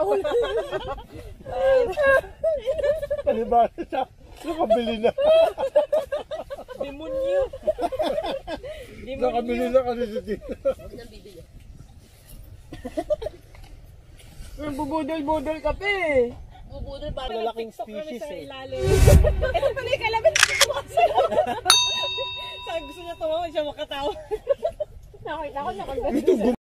nauna. Palibasa siya. Nakabili na. Demonyo. Demonyo. Nakabili na kasi si Tito. Huwag nang bibili. Yung bubudol-budol ka pa eh. Bubudol para malaking species eh. Ito pala yung kalabit. Sabi gusto niya tumawa, siya makatawa. Nakita ko, nakagalit.